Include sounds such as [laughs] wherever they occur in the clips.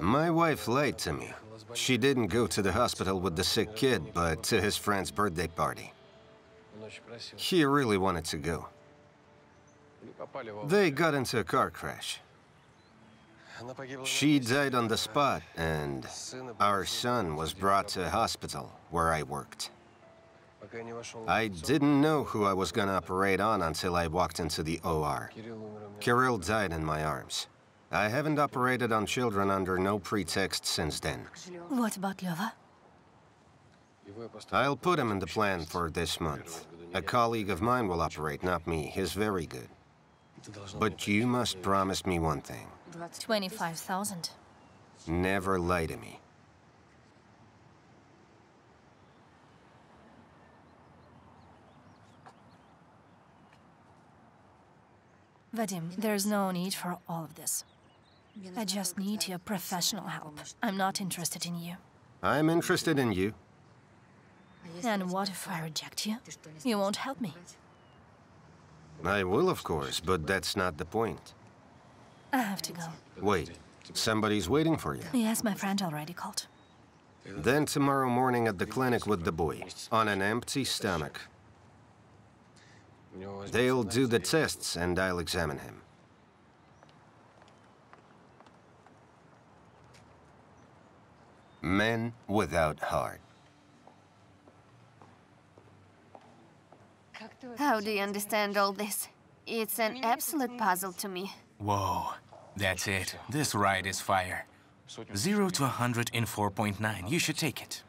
My wife lied to me. She didn't go to the hospital with the sick kid, but to his friend's birthday party. He really wanted to go. They got into a car crash. She died on the spot, and our son was brought to a hospital where I worked. I didn't know who I was gonna operate on until I walked into the OR. Kirill died in my arms. I haven't operated on children under no pretext since then. What about Leva? I'll put him in the plan for this month. A colleague of mine will operate, not me. He's very good. But you must promise me one thing. 25,000. Never lie to me. Vadim, there's no need for all of this. I just need your professional help. I'm not interested in you. I'm interested in you. And what if I reject you? You won't help me. I will, of course, but that's not the point. I have to go. Wait, somebody's waiting for you. Yes, my friend already called. Then tomorrow morning at the clinic with the boy, on an empty stomach. They'll do the tests and I'll examine him. Men without heart. How do you understand all this? It's an absolute puzzle to me. Whoa, that's it. This ride is fire. Zero to a 100 in 4.9. You should take it.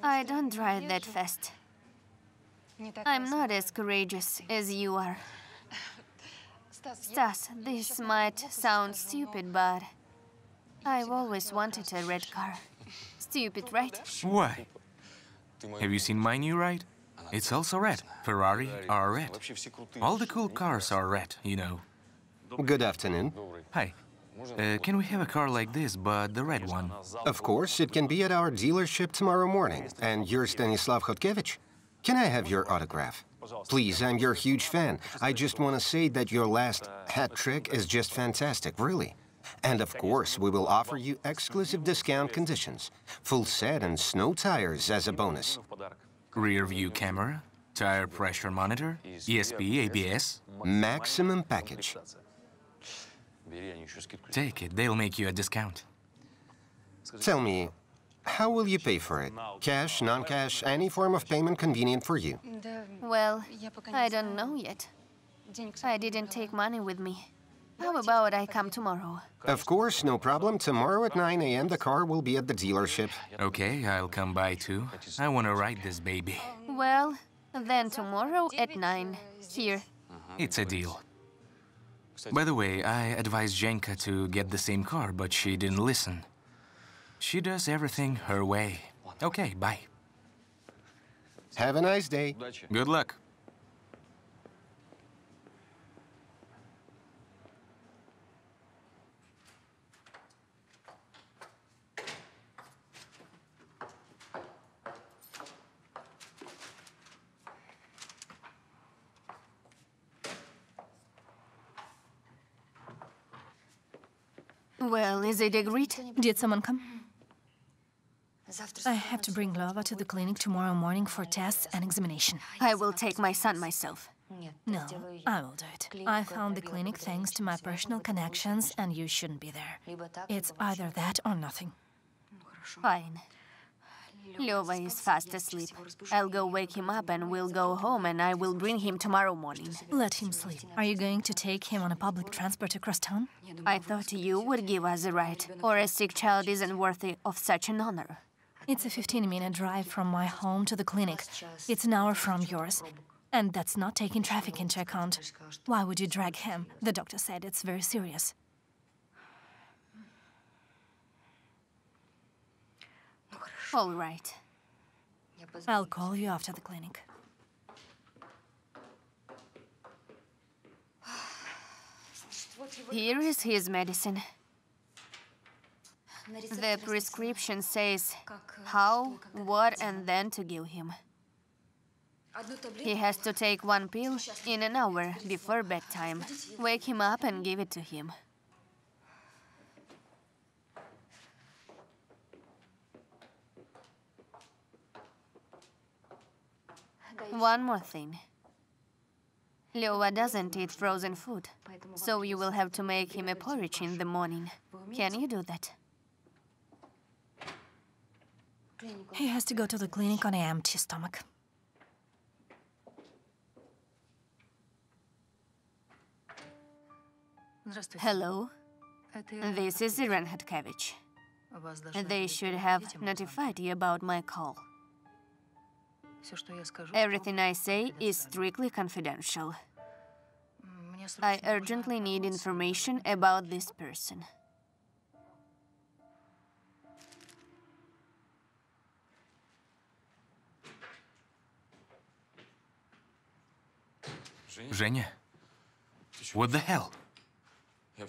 I don't ride that fast. I'm not as courageous as you are. Stas, this might sound stupid, but I've always wanted a red car. Stupid, right? Why? Have you seen my new ride? It's also red. Ferrari are red. All the cool cars are red, you know. Good afternoon. Hi. Uh, can we have a car like this, but the red one? Of course, it can be at our dealership tomorrow morning. And you're Stanislav Khotkevich? Can I have your autograph? Please, I'm your huge fan. I just want to say that your last hat trick is just fantastic, really. And of course, we will offer you exclusive discount conditions. Full set and snow tires as a bonus. Rear view camera, tire pressure monitor, ESP, ABS. Maximum package. Take it, they'll make you a discount. Tell me, how will you pay for it? Cash, non-cash, any form of payment convenient for you? Well, I don't know yet. I didn't take money with me. How about I come tomorrow? Of course, no problem. Tomorrow at 9 a.m. the car will be at the dealership. Okay, I'll come by too. I want to ride this baby. Well, then tomorrow at 9. Here. It's a deal. By the way, I advised Jenka to get the same car, but she didn't listen. She does everything her way. Okay, bye. Have a nice day. Good luck. Well, is it agreed? Did someone come? I have to bring Lova to the clinic tomorrow morning for tests and examination. I will take my son myself. No, I will do it. I found the clinic thanks to my personal connections, and you shouldn't be there. It's either that or nothing. Fine. Leva is fast asleep. I'll go wake him up and we'll go home and I will bring him tomorrow morning. Let him sleep. Are you going to take him on a public transport across town? I thought you would give us a ride, or a sick child isn't worthy of such an honor. It's a 15 minute drive from my home to the clinic. It's an hour from yours. And that's not taking traffic into account. Why would you drag him? The doctor said it's very serious. All right. I'll call you after the clinic. Here is his medicine. The prescription says how, what, and then to give him. He has to take one pill in an hour before bedtime. Wake him up and give it to him. One more thing. Leva doesn't eat frozen food, so you will have to make him a porridge in the morning. Can you do that? He has to go to the clinic on an empty stomach. Hello, this is Iren Hatkevich. They should have notified you about my call. Everything I say is strictly confidential. I urgently need information about this person. Zhenya, what the hell?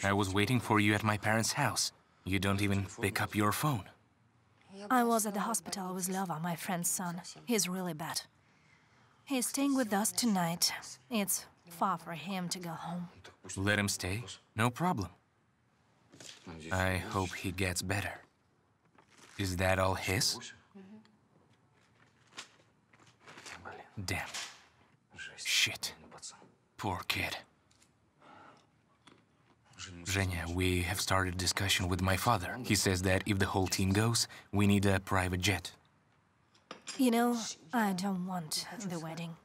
I was waiting for you at my parents' house. You don't even pick up your phone. I was at the hospital with Lova, my friend's son. He's really bad. He's staying with us tonight. It's far for him to go home. Let him stay. No problem. I hope he gets better. Is that all his? Damn. Shit. Poor kid. Zhenya, we have started a discussion with my father. He says that if the whole team goes, we need a private jet. You know, I don't want the wedding.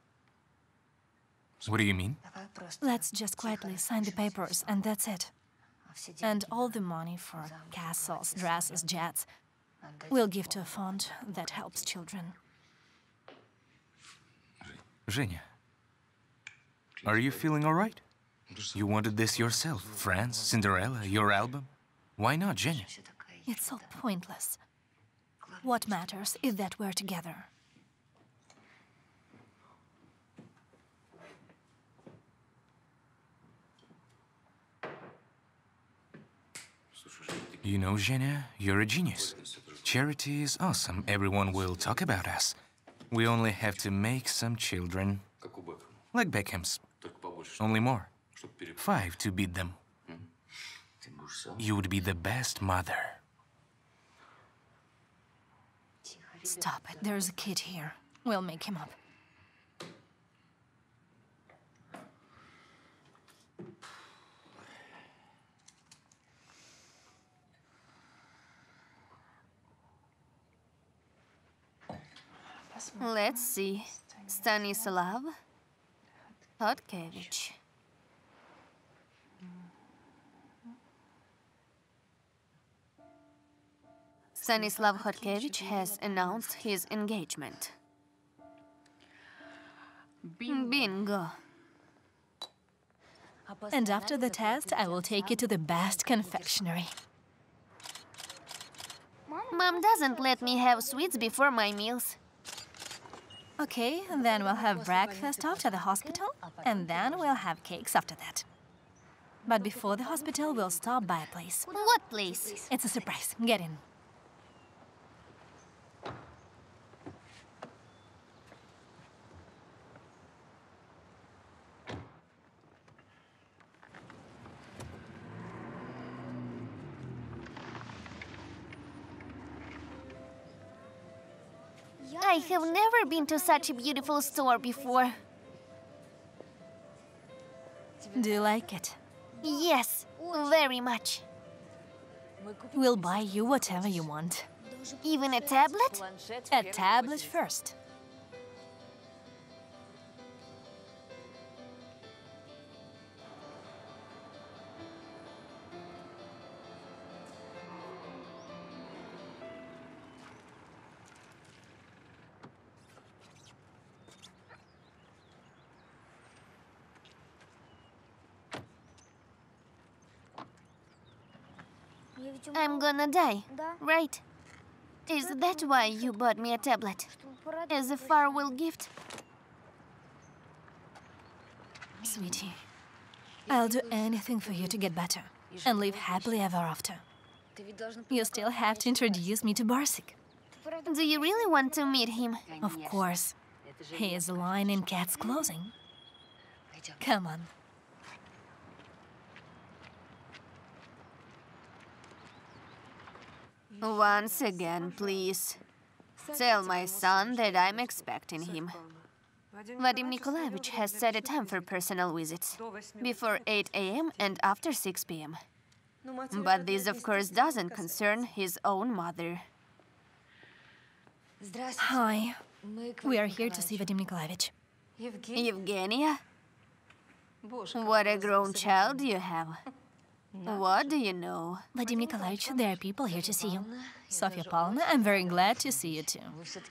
What do you mean? Let's just quietly sign the papers, and that's it. And all the money for castles, dresses, jets, we'll give to a fund that helps children. Zhenya, are you feeling all right? You wanted this yourself. France, Cinderella, your album. Why not, Zhenya? It's so pointless. What matters is that we're together. You know, Zhenya, you're a genius. Charity is awesome. Everyone will talk about us. We only have to make some children. Like Beckham's. Only more. Five to beat them. You would be the best mother. Stop it. There's a kid here. We'll make him up. Let's see. Stanislav Hotkevich. Stanislav Hotkevich has announced his engagement. Bing bingo. And after the test, I will take you to the best confectionery. Mom doesn't let me have sweets before my meals. Okay, then we'll have breakfast after the hospital, and then we'll have cakes after that. But before the hospital, we'll stop by a place. What place? It's a surprise. Get in. I have never been to such a beautiful store before. Do you like it? Yes, very much. We'll buy you whatever you want. Even a tablet? A tablet first. I'm gonna die, right? Is that why you bought me a tablet? As a farewell gift? Sweetie, I'll do anything for you to get better and live happily ever after. You still have to introduce me to Barsik. Do you really want to meet him? Of course. He is lying in cat's clothing. Come on. Once again, please. Tell my son that I'm expecting him. Vadim Nikolaevich has set a time for personal visits before 8 a.m. and after 6 p.m. But this, of course, doesn't concern his own mother. Hi. We are here to see Vadim Nikolaevich. Evgenia? What a grown child you have. What do you know? Vadim Nikolaevich, there are people here to see you. Sofia Pavlovna, I'm very glad to see you too.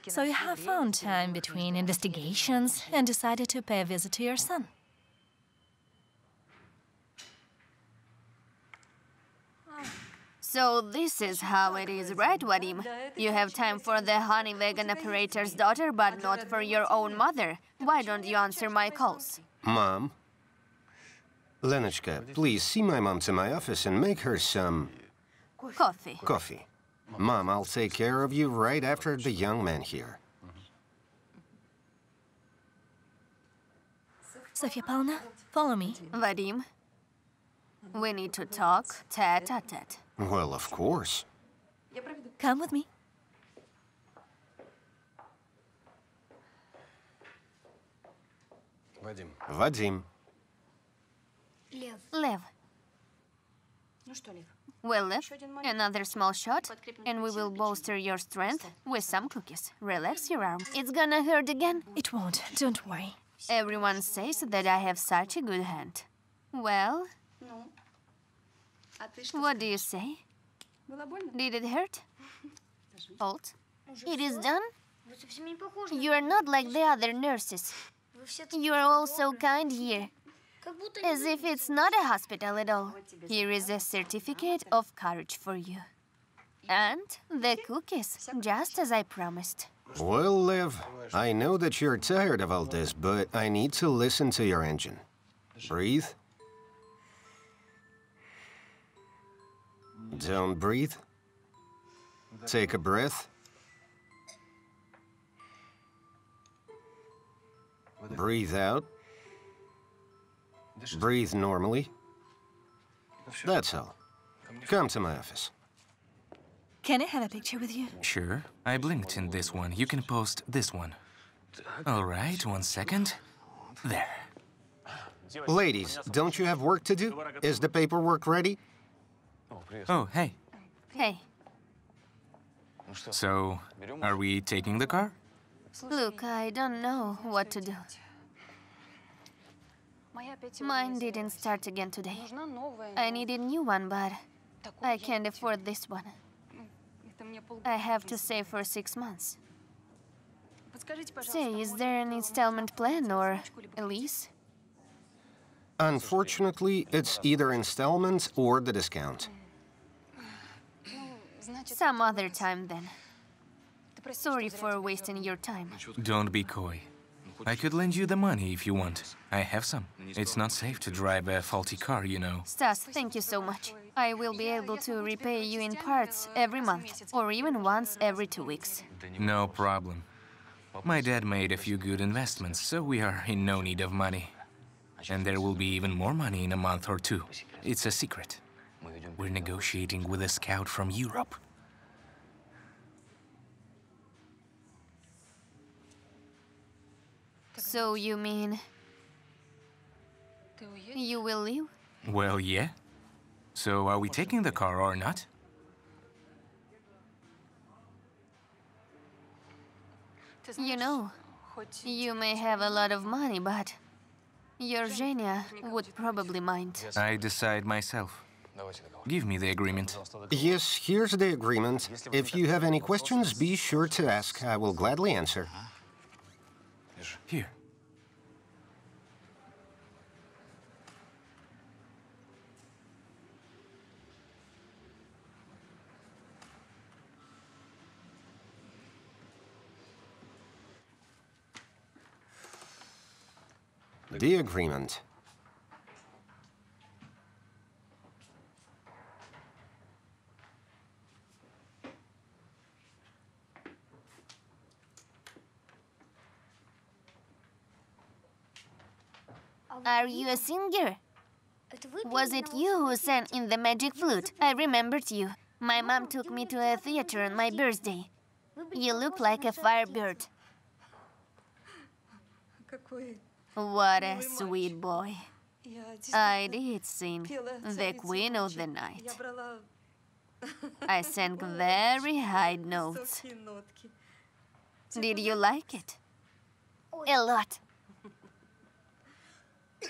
So you have found time between investigations and decided to pay a visit to your son. So this is how it is, right, Vadim? You have time for the honey wagon operator's daughter, but not for your own mother. Why don't you answer my calls? Mom? Lenochka, please see my mom to my office and make her some Coffee. coffee. Mom, I'll take care of you right after the young man here. Sofia Pavlovna, follow me. Vadim, we need to talk tete-a-tete. Well, of course. Come with me. Vadim. Vadim, Lev. Well, Lev, another small shot, and we will bolster your strength with some cookies. Relax your arm. It's gonna hurt again. It won't, don't worry. Everyone says that I have such a good hand. Well, what do you say? Did it hurt? Halt. It is done? You are not like the other nurses. You are all so kind here. As if it's not a hospital at all. Here is a certificate of courage for you. And the cookies, just as I promised. Well, Liv, I know that you're tired of all this, but I need to listen to your engine. Breathe. Don't breathe. Take a breath. Breathe out. Breathe normally. That's all. Come to my office. Can I have a picture with you? Sure. I blinked in this one. You can post this one. All right, one second. There. Ladies, don't you have work to do? Is the paperwork ready? Oh, hey. Hey, So, are we taking the car? look, I don't know what to do. Mine didn't start again today. I need a new one, but I can't afford this one. I have to save for six months. Say, is there an installment plan or a lease? Unfortunately, it's either installments or the discount. Some other time then. Sorry for wasting your time. Don't be coy. I could lend you the money if you want. I have some. It's not safe to drive a faulty car, you know. Stas, thank you so much. I will be able to repay you in parts every month, or even once every two weeks. No problem. My dad made a few good investments, so we are in no need of money. And there will be even more money in a month or two. It's a secret. We're negotiating with a scout from Europe. So you mean you will leave? Well, yeah. So are we taking the car or not? You know, you may have a lot of money, but your Zhenya would probably mind. I decide myself. Give me the agreement. Yes, here's the agreement. If you have any questions, be sure to ask. I will gladly answer. Here. The agreement. Are you a singer? Was it you who sang in the magic flute? I remembered you. My mom took me to a theater on my birthday. You look like a firebird. What a sweet boy. I did sing the Queen of the Night. I [laughs] [laughs] sang very high notes. Did you like it? A lot. [coughs]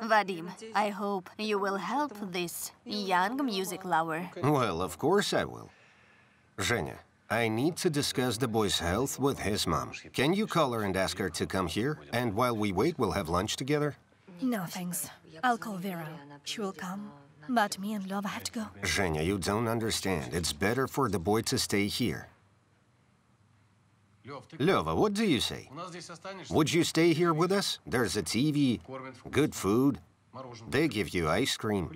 Vadim, I hope you will help this young music lover. Well, of course I will. Zhenya, I need to discuss the boy's health with his mom. Can you call her and ask her to come here? And while we wait, we'll have lunch together? No, thanks. I'll call Vera. She will come. But me and Lova have to go. Zhenya, you don't understand. It's better for the boy to stay here. Lova, what do you say? Would you stay here with us? There's a TV, good food. They give you ice cream.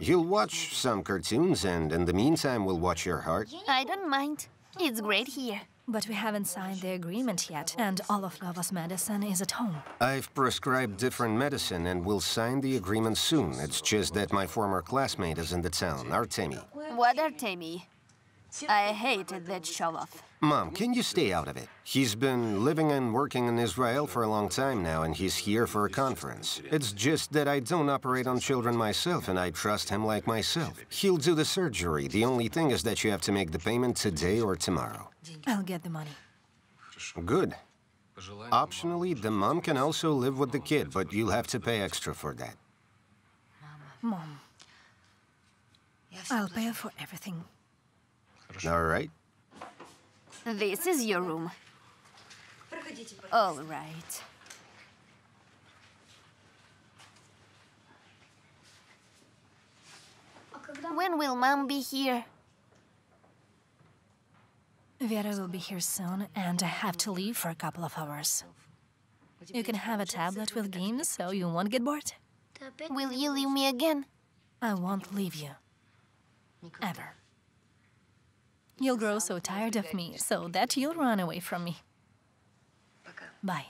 You'll watch some cartoons, and in the meantime, we'll watch your heart. I don't mind. It's great here. But we haven't signed the agreement yet, and all of Lova's medicine is at home. I've prescribed different medicine and will sign the agreement soon. It's just that my former classmate is in the town, Artemi. What Artemi? I hated that show-off. Mom, can you stay out of it? He's been living and working in Israel for a long time now, and he's here for a conference. It's just that I don't operate on children myself, and I trust him like myself. He'll do the surgery. The only thing is that you have to make the payment today or tomorrow. I'll get the money. Good. Optionally, the mom can also live with the kid, but you'll have to pay extra for that. Mom, Mom. I'll pay for everything. All right? This is your room. All right. When will Mom be here? Vera will be here soon, and I have to leave for a couple of hours. You can have a tablet with games so you won't get bored. Will you leave me again? I won't leave you. Ever. You'll grow so tired of me, so that you'll run away from me. Bye.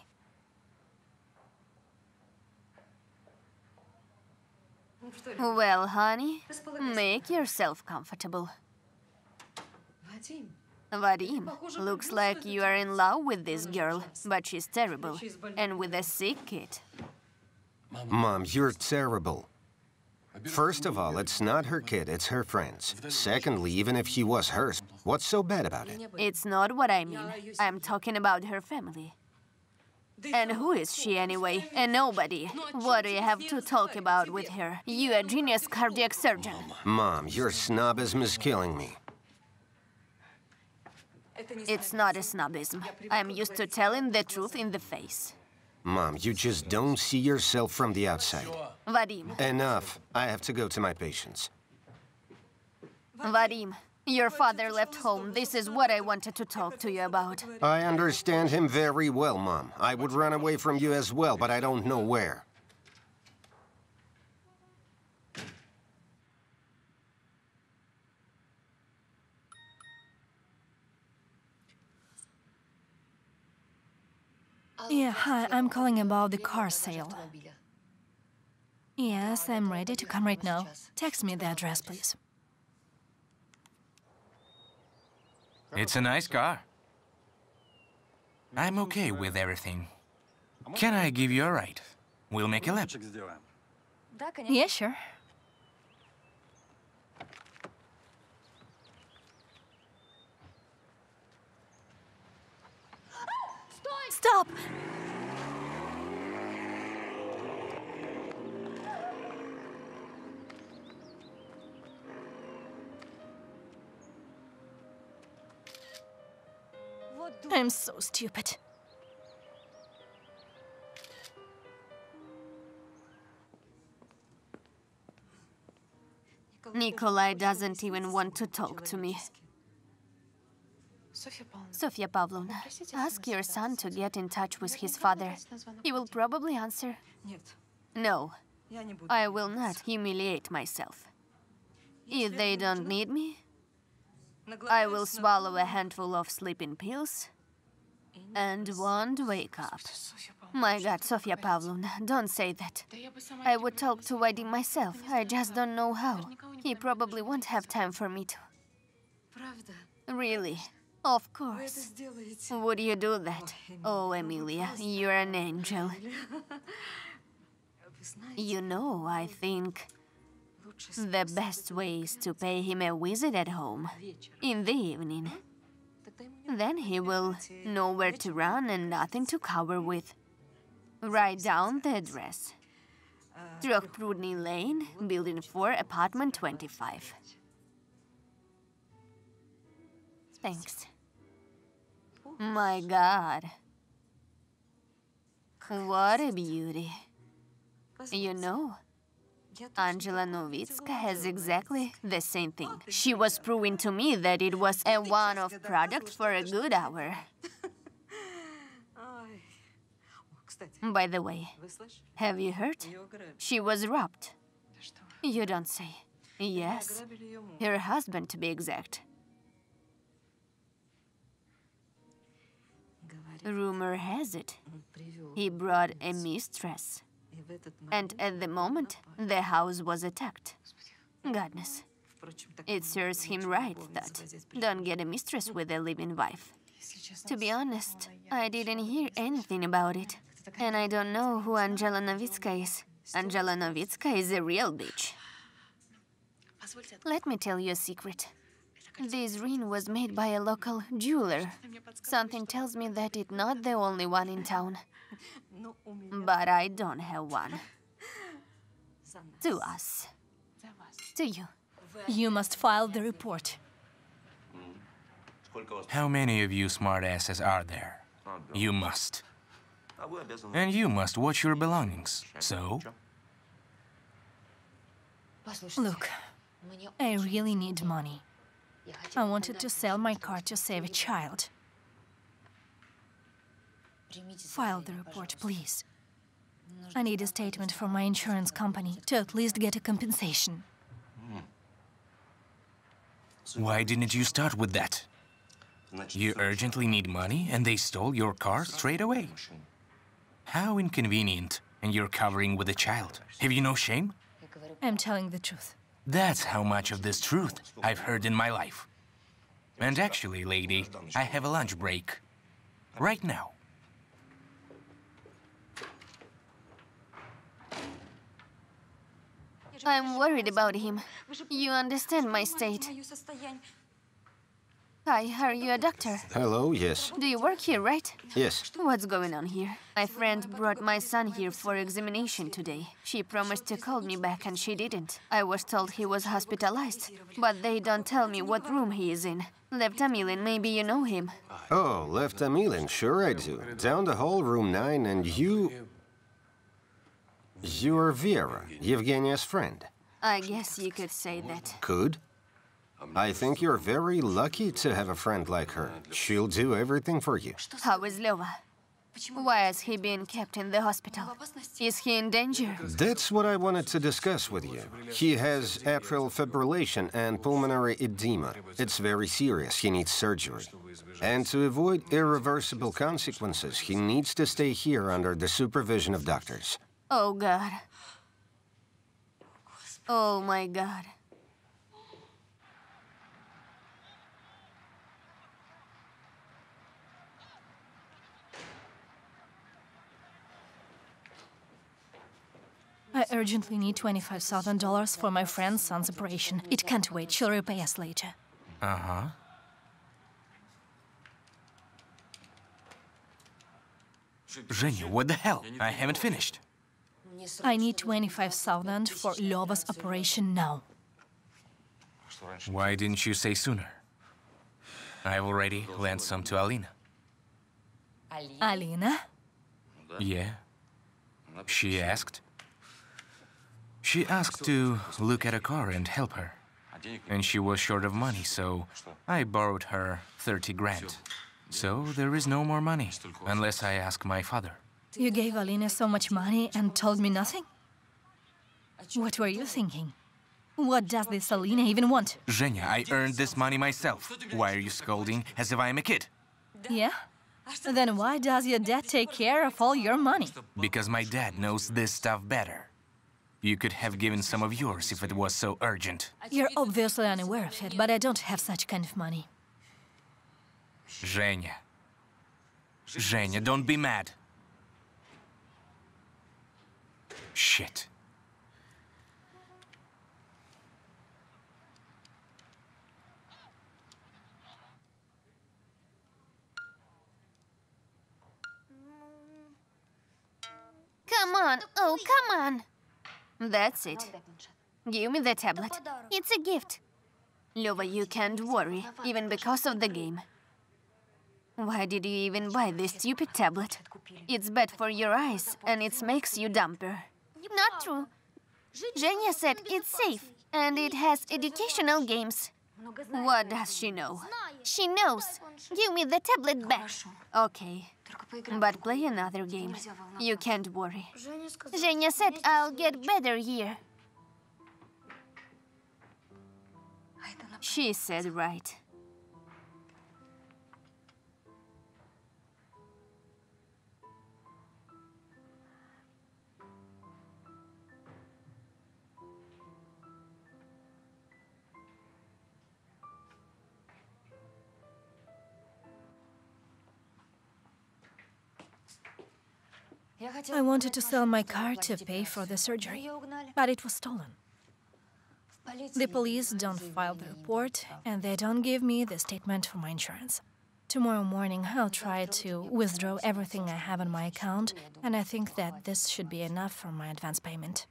Well, honey, make yourself comfortable. Vadim, Vadim, looks like you are in love with this girl, but she's terrible. And with a sick kid. Mom, you're terrible. First of all, it's not her kid, it's her friend's. Secondly, even if he was hers, what's so bad about it? It's not what I mean. I'm talking about her family. And who is she anyway? A nobody. What do you have to talk about with her? You a genius cardiac surgeon. Mom, your snobism is killing me. It's not a snobism. I'm used to telling the truth in the face. Mom, you just don't see yourself from the outside. Vadim. Enough. I have to go to my patients. Vadim, your father left home. This is what I wanted to talk to you about. I understand him very well, Mom. I would run away from you as well, but I don't know where. Yeah, hi, I'm calling about the car sale. Yes, I'm ready to come right now. Text me the address, please. It's a nice car. I'm okay with everything. Can I give you a ride? We'll make a lap. Yeah, sure. Stop! I'm so stupid. Nikolai doesn't even want to talk to me. Sofia Pavlovna, ask your son to get in touch with his father. He will probably answer. No, I will not humiliate myself. If they don't need me, I will swallow a handful of sleeping pills and won't wake up. My God, Sofia Pavlovna, don't say that. I would talk to Vadim myself. I just don't know how. He probably won't have time for me to. Really. Of course. Would you do that? Oh, Emilia, you're an angel. [laughs] You know, I think the best way is to pay him a visit at home in the evening. Then he will know where to run and nothing to cover with. Write down the address. Trokprudny Lane, Building 4, Apartment 25. Thanks. My God. What a beauty. You know, Angela Novitska has exactly the same thing. She was proving to me that it was a one-off product for a good hour. By the way, have you heard? She was robbed. You don't say. Yes, her husband to be exact. Rumor has it, he brought a mistress. And at the moment, the house was attacked. Goodness. It serves him right that don't get a mistress with a living wife. To be honest, I didn't hear anything about it. And I don't know who Angela Novitska is. Angela Novitska is a real bitch. Let me tell you a secret. This ring was made by a local jeweler. Something tells me that it's not the only one in town. But I don't have one. To us. To you. You must file the report. How many of you smartasses are there? You must. And you must watch your belongings. So? Look, I really need money. I wanted to sell my car to save a child. File the report, please. I need a statement from my insurance company to at least get a compensation. Why didn't you start with that? You urgently need money and they stole your car straight away. How inconvenient. And you're covering with a child. Have you no shame? I'm telling the truth. That's how much of this truth I've heard in my life. And actually, lady, I have a lunch break. Right now. I'm worried about him. You understand my state. Hi, are you a doctor? Hello, yes. Do you work here, right? Yes. What's going on here? My friend brought my son here for examination today. She promised to call me back and she didn't. I was told he was hospitalized, but they don't tell me what room he is in. Lev Tamilin, maybe you know him. Oh, Lev Tamilin, sure I do. Down the hall, room 9, and you... You're Vera, Evgenia's friend. I guess you could say that. Could? I think you're very lucky to have a friend like her. She'll do everything for you. How is Leva? Why is he being kept in the hospital? Is he in danger? That's what I wanted to discuss with you. He has atrial fibrillation and pulmonary edema. It's very serious. He needs surgery. And to avoid irreversible consequences, he needs to stay here under the supervision of doctors. Oh, God. Oh, my God. I urgently need $25,000 for my friend's son's operation. It can't wait. She'll repay us later. Uh-huh. Zhenya, what the hell? I haven't finished. I need 25,000 for Lova's operation now. Why didn't you say sooner? I've already lent some to Alina. Alina? Yeah. She asked. She asked to look at a car and help her. And she was short of money, so I borrowed her 30 grand. So there is no more money, unless I ask my father. You gave Alina so much money and told me nothing? What were you thinking? What does this Alina even want? Zhenya, I earned this money myself. Why are you scolding as if I'm a kid? Yeah? Then why does your dad take care of all your money? Because my dad knows this stuff better. You could have given some of yours if it was so urgent. You're obviously unaware of it, but I don't have such kind of money. Zhenya. Zhenya, don't be mad. Shit. Come on, oh, come on. That's it. Give me the tablet. It's a gift. Lova, you can't worry, even because of the game. Why did you even buy this stupid tablet? It's bad for your eyes, and it makes you dumper. Not true. Zhenya said it's safe, and it has educational games. What does she know? She knows. Give me the tablet back. Okay. But play another game. You can't worry. Zhenya said I'll get better here. She said right. I wanted to sell my car to pay for the surgery, but it was stolen. The police don't file the report, and they don't give me the statement for my insurance. Tomorrow morning, I'll try to withdraw everything I have on my account, and I think that this should be enough for my advance payment.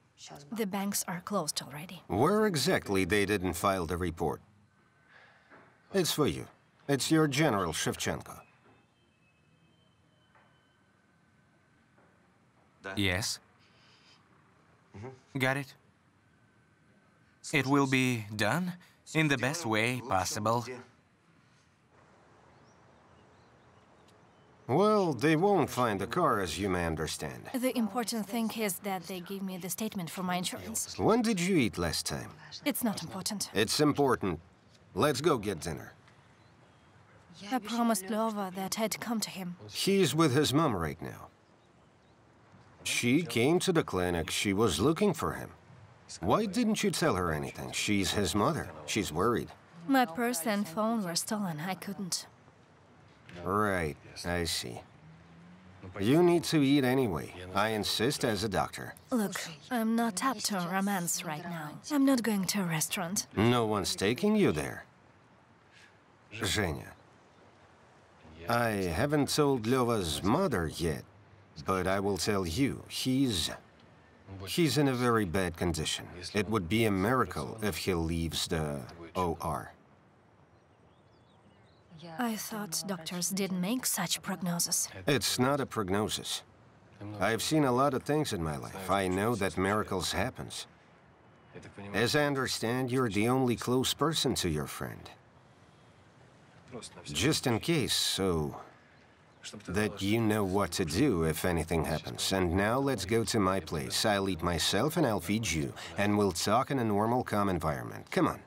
The banks are closed already. Where exactly they didn't file the report? It's for you. It's your General Shevchenko. Yes? Got it? It will be done in the best way possible. Well, they won't find the car, as you may understand. The important thing is that they give me the statement for my insurance. When did you eat last time? It's not important. It's important. Let's go get dinner. I promised Lova that I'd come to him. He's with his mom right now. She came to the clinic. She was looking for him. Why didn't you tell her anything? She's his mother. She's worried. My purse and phone were stolen. I couldn't. Right, I see. You need to eat anyway. I insist as a doctor. Look, I'm not up to romance right now. I'm not going to a restaurant. No one's taking you there. Zhenya. I haven't told Lyova's mother yet, but I will tell you, he's... He's in a very bad condition. It would be a miracle if he leaves the OR. I thought doctors didn't make such prognosis. It's not a prognosis. I've seen a lot of things in my life. I know that miracles happens. As I understand, you're the only close person to your friend. Just in case, so that you know what to do if anything happens. And now let's go to my place. I'll eat myself and I'll feed you, and we'll talk in a normal, calm environment. Come on.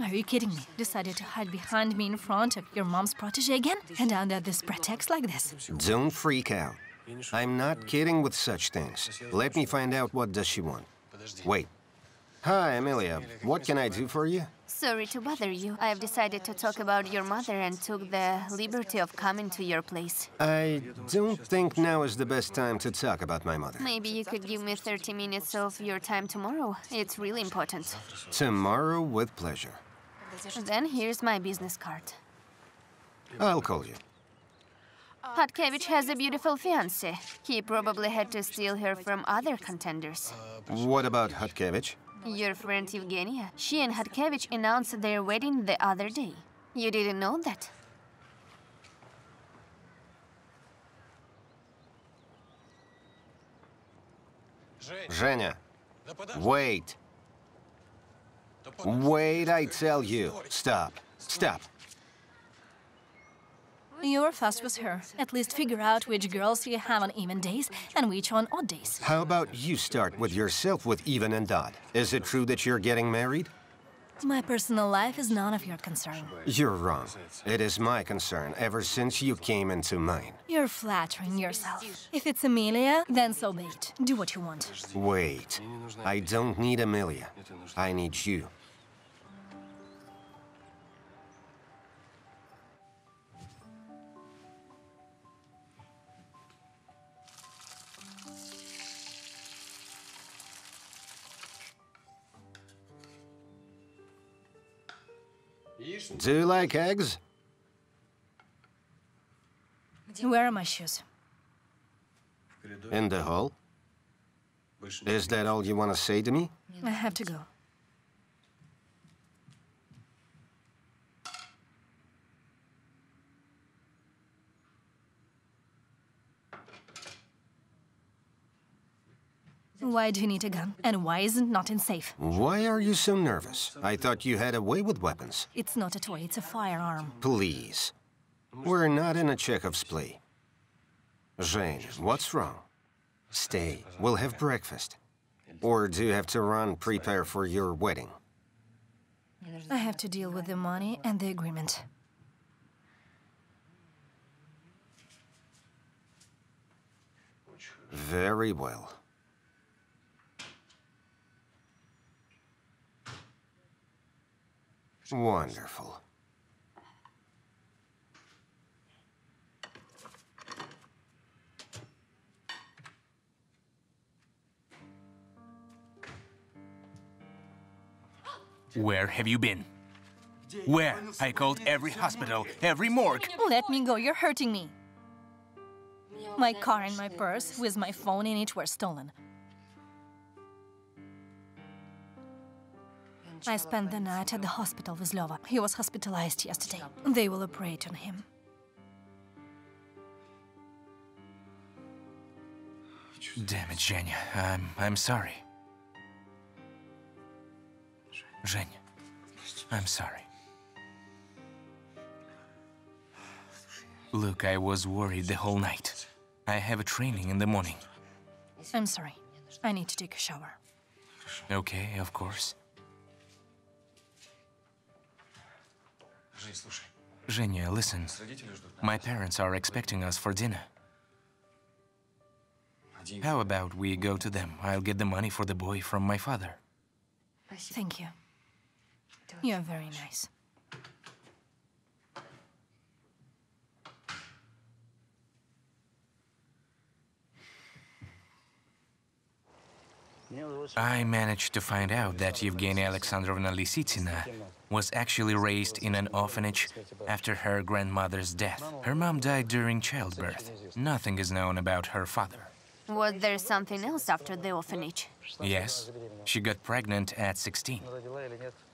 Are you kidding me? Decided to hide behind me in front of your mom's protege again? And under this pretext like this? Don't freak out. I'm not kidding with such things. Let me find out what does she want. Wait. Hi, Amelia. What can I do for you? Sorry to bother you. I have decided to talk about your mother and took the liberty of coming to your place. I don't think now is the best time to talk about my mother. Maybe you could give me 30 minutes of your time tomorrow. It's really important. Tomorrow with pleasure. Then here's my business card. I'll call you. Hotkevich has a beautiful fiancée. He probably had to steal her from other contenders. What about Hotkevich? Your friend Evgenia. She and Hotkevich announced their wedding the other day. You didn't know that? Zhenya, wait. Wait, I tell you. Stop. Stop. You're fast with her. At least figure out which girls you have on even days and which on odd days. How about you start with yourself with even and odd? Is it true that you're getting married? My personal life is none of your concern. You're wrong. It is my concern ever since you came into mine. You're flattering yourself. If it's Emilia, then so be it. Do what you want. Wait. I don't need Emilia. I need you. Do you like eggs? Where are my shoes? In the hall? Is that all you want to say to me? I have to go. Why do you need a gun? And why is it not in safe? Why are you so nervous? I thought you had a way with weapons. It's not a toy, it's a firearm. Please. We're not in a Chekhov's play. Jane, what's wrong? Stay. We'll have breakfast. Or do you have to run prepare for your wedding? I have to deal with the money and the agreement. Very well. Wonderful. Where have you been? Where? I called every hospital, every morgue. Let me go, you're hurting me. My car and my purse, with my phone in it, were stolen. I spent the night at the hospital with Lyova. He was hospitalized yesterday. They will operate on him. Damn it, Zhenya. I'm, I'm sorry. Zhenya, I'm sorry. Look, I was worried the whole night. I have a training in the morning. I'm sorry. I need to take a shower. Okay, of course. Zhenya, listen. My parents are expecting us for dinner. How about we go to them? I'll get the money for the boy from my father. Thank you. You're very nice. I managed to find out that Evgenia Alexandrovna Lisitsina was actually raised in an orphanage after her grandmother's death. Her mom died during childbirth. Nothing is known about her father. Was there something else after the orphanage? Yes, she got pregnant at 16.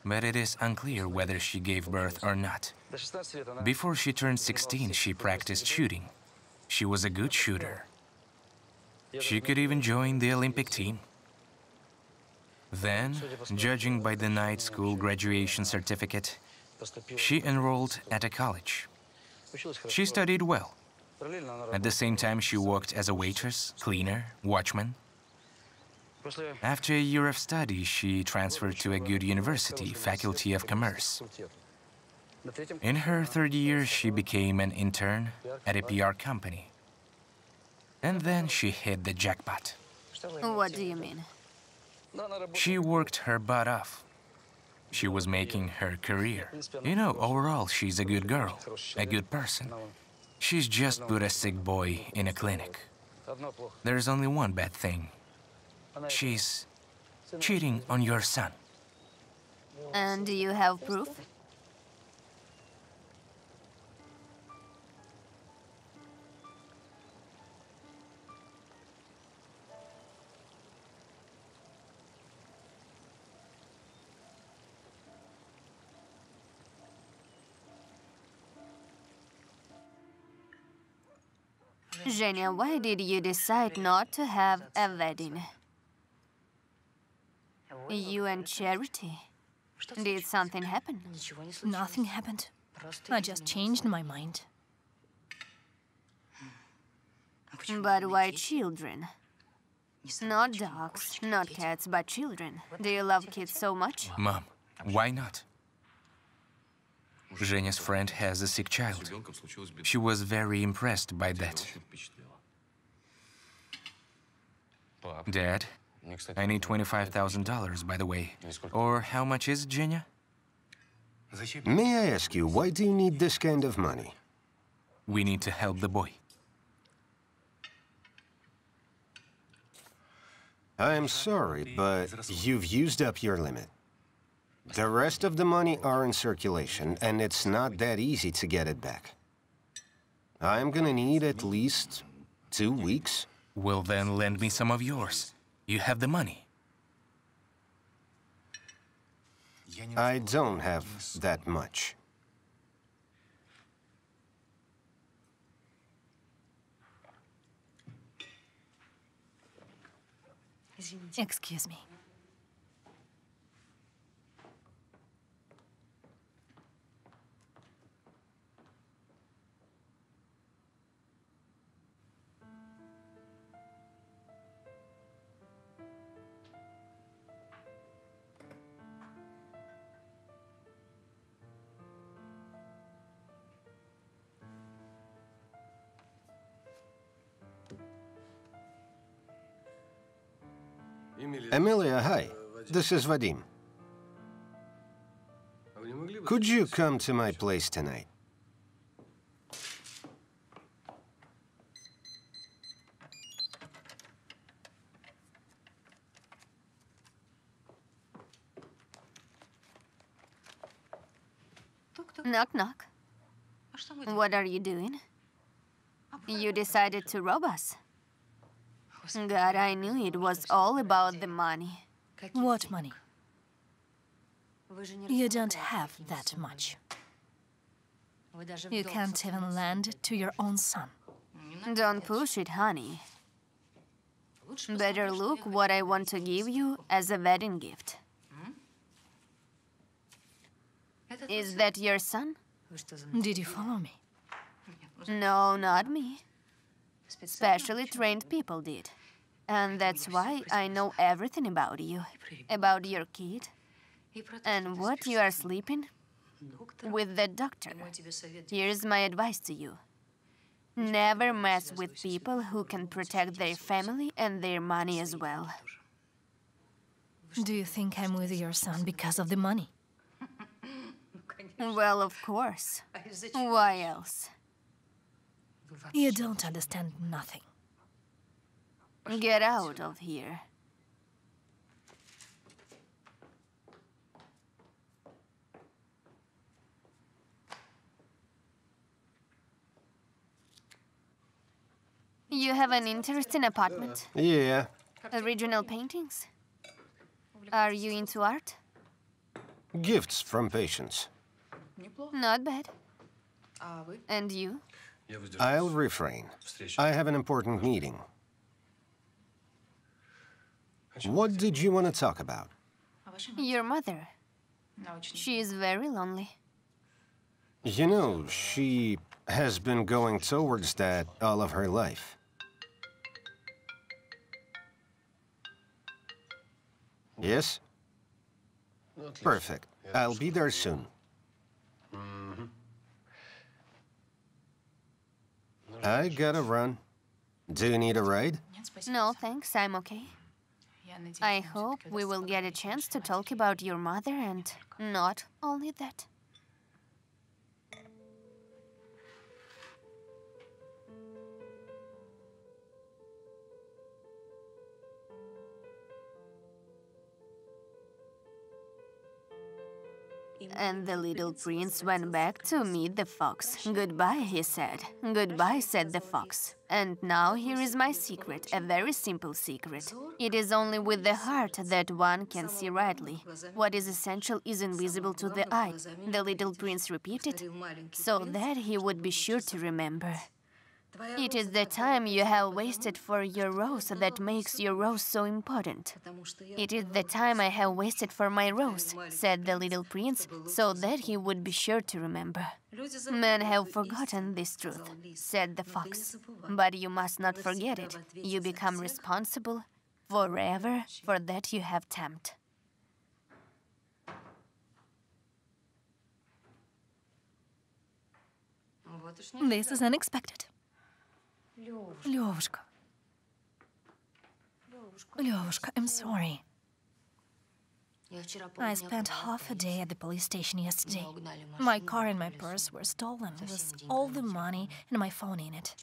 But it is unclear whether she gave birth or not. Before she turned 16, she practiced shooting. She was a good shooter. She could even join the Olympic team. Then, judging by the night school graduation certificate, she enrolled at a college. She studied well. At the same time, she worked as a waitress, cleaner, watchman. After a year of study, she transferred to a good university, Faculty of Commerce. In her third year, she became an intern at a PR company. And then she hit the jackpot. What do you mean? She worked her butt off. She was making her career. You know, overall, she's a good girl, a good person. She's just put a sick boy in a clinic. There's only one bad thing. She's cheating on your son. And do you have proof? Zhenya, why did you decide not to have a wedding? You and Charity. Did something happen? Nothing happened. I just changed my mind. But why children? Not dogs, not cats, but children. Do you love kids so much? Mom, why not? Zhenya's friend has a sick child. She was very impressed by that. Dad, I need $25,000, by the way. Or how much is it, Zhenya? May I ask you, why do you need this kind of money? We need to help the boy. I'm sorry, but you've used up your limit. The rest of the money are in circulation, and it's not that easy to get it back. I'm gonna need at least two weeks. Well, then lend me some of yours. You have the money. I don't have that much. Excuse me. Emilia, hi. This is Vadim. Could you come to my place tonight? Knock, knock. What are you doing? You decided to rob us. God, I knew it was all about the money. What money? You don't have that much. You can't even lend to your own son. Don't push it, honey. Better look what I want to give you as a wedding gift. Is that your son? Did you follow me? No, not me. Specially trained people did. And that's why I know everything about you, about your kid, and what you are sleeping with the doctor. Here's my advice to you. Never mess with people who can protect their family and their money as well. Do you think I'm with your son because of the money? [laughs] Well, of course. Why else? You don't understand nothing. Get out of here. You have an interesting apartment. Yeah. Original paintings? Are you into art? Gifts from patients. Not bad. And you? I'll refrain. I have an important meeting. What did you want to talk about? Your mother. She is very lonely. You know, she has been going towards that all of her life. Yes? Perfect. I'll be there soon. Mm-hmm. I gotta run. Do you need a ride? No, thanks. I'm okay. I hope we will get a chance to talk about your mother and not only that. And the little prince went back to meet the fox. Goodbye, he said. Goodbye, said the fox. And now here is my secret, a very simple secret. It is only with the heart that one can see rightly. What is essential is invisible to the eye. The little prince repeated, so that he would be sure to remember. It is the time you have wasted for your rose that makes your rose so important. It is the time I have wasted for my rose, said the little prince, so that he would be sure to remember. Men have forgotten this truth, said the fox. But you must not forget it. You become responsible forever for that you have tempted. This is unexpected. Левушка. Левушка, I'm sorry. I spent half a day at the police station yesterday. My car and my purse were stolen with all the money and my phone in it.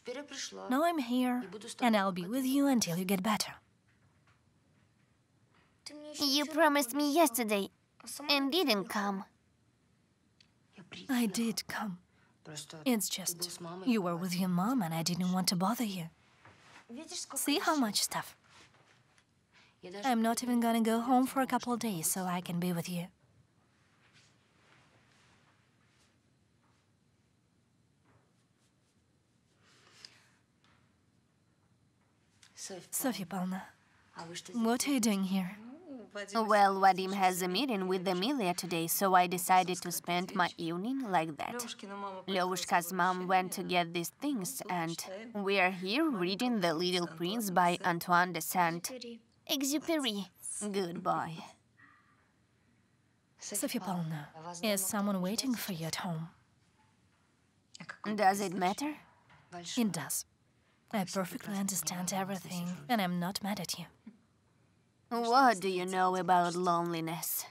Now I'm here, and I'll be with you until you get better. You promised me yesterday and didn't come. I did come. It's just you were with your mom and I didn't want to bother you. See how much stuff? I'm not even gonna go home for a couple of days so I can be with you. Sophia Pavlovna, what are you doing here? Well, Vadim has a meeting with Emilia today, so I decided to spend my evening like that. Lyovushka's mom went to get these things, and we are here reading The Little Prince by Antoine de Saint-Exupéry. Good boy. Sophia Pavlovna, is someone waiting for you at home? Does it matter? It does. I perfectly understand everything, and I'm not mad at you. What do you know about loneliness?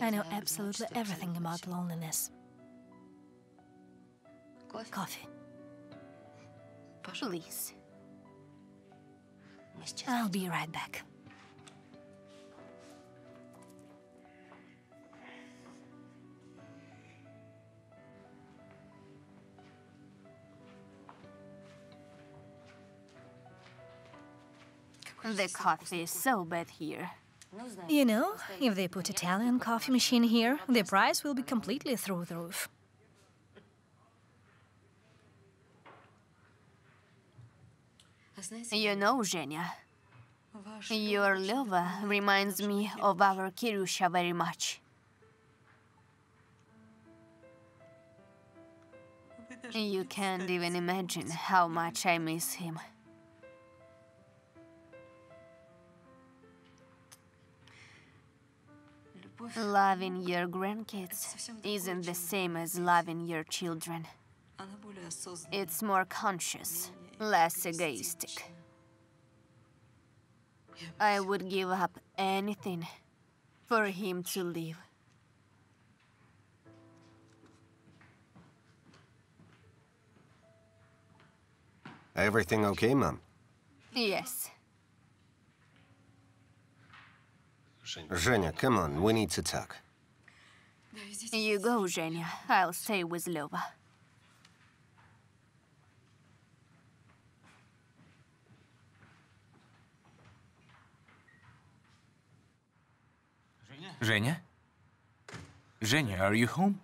I know absolutely everything about loneliness. Coffee. Please. I'll be right back. The coffee is so bad here. You know, if they put Italian coffee machine here, the price will be completely through the roof. You know, Zhenya, your Leva reminds me of our Kirusha very much. You can't even imagine how much I miss him. Loving your grandkids isn't the same as loving your children. It's more conscious, less egoistic. I would give up anything for him to live. Everything okay, Mom? Yes. Zhenya, come on, we need to talk. You go, Zhenya. I'll stay with Lyova. Zhenya? Zhenya, are you home?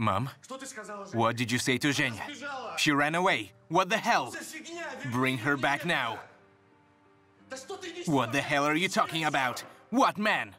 Mom? What did you say to Zhenya? She ran away. What the hell? Bring her back now. What the hell are you talking about? What man?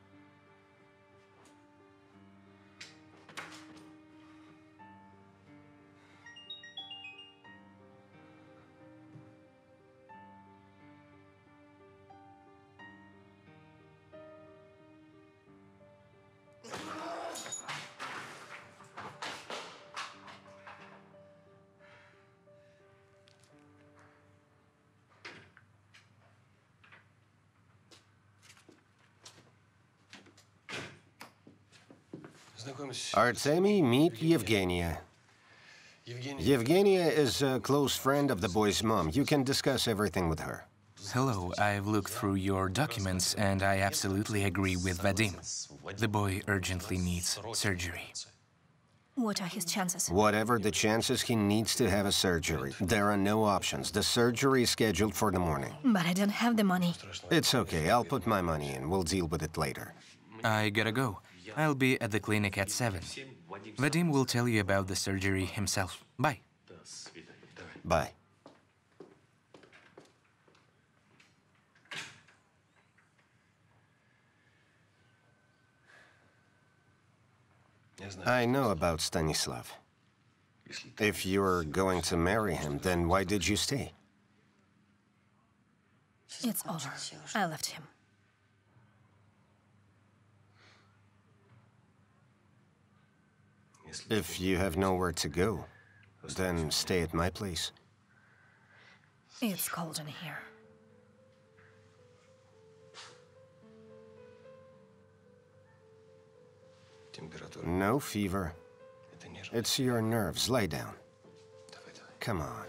Artemi, meet Yevgenia. Yevgenia is a close friend of the boy's mom. You can discuss everything with her. Hello, I've looked through your documents and I absolutely agree with Vadim. The boy urgently needs surgery. What are his chances? Whatever the chances, he needs to have a surgery. There are no options. The surgery is scheduled for the morning. But I don't have the money. It's okay. I'll put my money in. We'll deal with it later. I gotta go. I'll be at the clinic at 7. Vadim will tell you about the surgery himself. Bye. Bye. I know about Stanislav. If you're going to marry him, then why did you stay? It's over. I left him. If you have nowhere to go, then stay at my place. It's cold in here. No fever. It's your nerves. Lay down. Come on.